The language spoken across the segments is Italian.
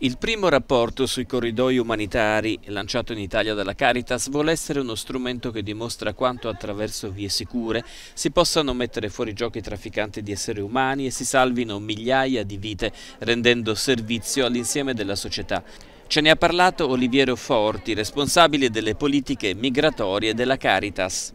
Il primo rapporto sui corridoi umanitari, lanciato in Italia dalla Caritas, vuole essere uno strumento che dimostra quanto attraverso vie sicure si possano mettere fuori gioco i trafficanti di esseri umani e si salvino migliaia di vite, rendendo servizio all'insieme della società. Ce ne ha parlato Oliviero Forti, responsabile delle politiche migratorie della Caritas.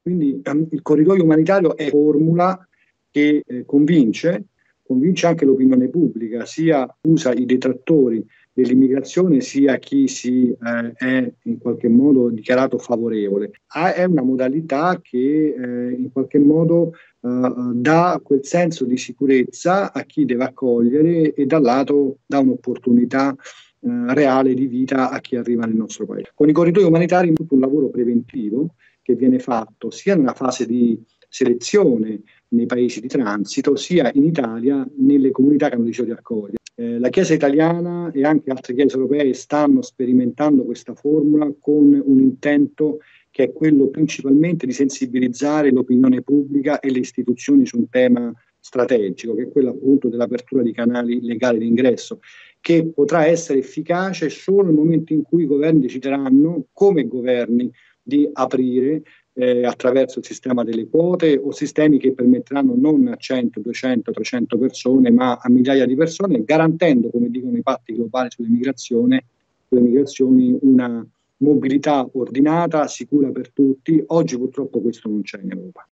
Quindi ehm, il corridoio umanitario è formula che eh, convince convince anche l'opinione pubblica, sia usa i detrattori dell'immigrazione sia chi si eh, è in qualche modo dichiarato favorevole. È una modalità che eh, in qualche modo eh, dà quel senso di sicurezza a chi deve accogliere e dal lato dà un'opportunità eh, reale di vita a chi arriva nel nostro paese. Con i corridoi umanitari è un lavoro preventivo che viene fatto sia nella fase di selezione nei paesi di transito, sia in Italia nelle comunità che hanno deciso di accogliere. Eh, la Chiesa italiana e anche altre chiese europee stanno sperimentando questa formula con un intento che è quello principalmente di sensibilizzare l'opinione pubblica e le istituzioni su un tema strategico, che è quello appunto dell'apertura di canali legali di ingresso, che potrà essere efficace solo nel momento in cui i governi decideranno, come governi, di aprire eh, attraverso il sistema delle quote o sistemi che permetteranno non a 100, 200, 300 persone, ma a migliaia di persone, garantendo, come dicono i patti globali sull'immigrazione, sulle migrazioni, una mobilità ordinata, sicura per tutti. Oggi purtroppo questo non c'è in Europa.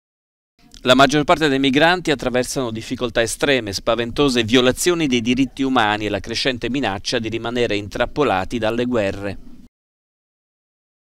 La maggior parte dei migranti attraversano difficoltà estreme, spaventose violazioni dei diritti umani e la crescente minaccia di rimanere intrappolati dalle guerre.